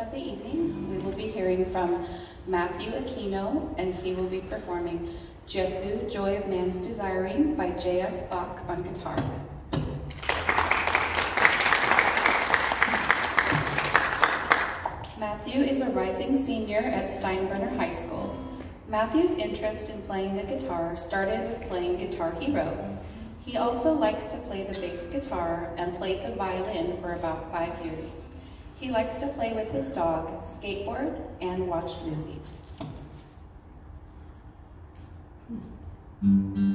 of the evening, we will be hearing from Matthew Aquino, and he will be performing Jesu, Joy of Man's Desiring by J.S. Bach on guitar. Matthew is a rising senior at Steinbrenner High School. Matthew's interest in playing the guitar started with playing Guitar Hero. He also likes to play the bass guitar and played the violin for about five years. He likes to play with his dog, skateboard, and watch movies. Mm -hmm.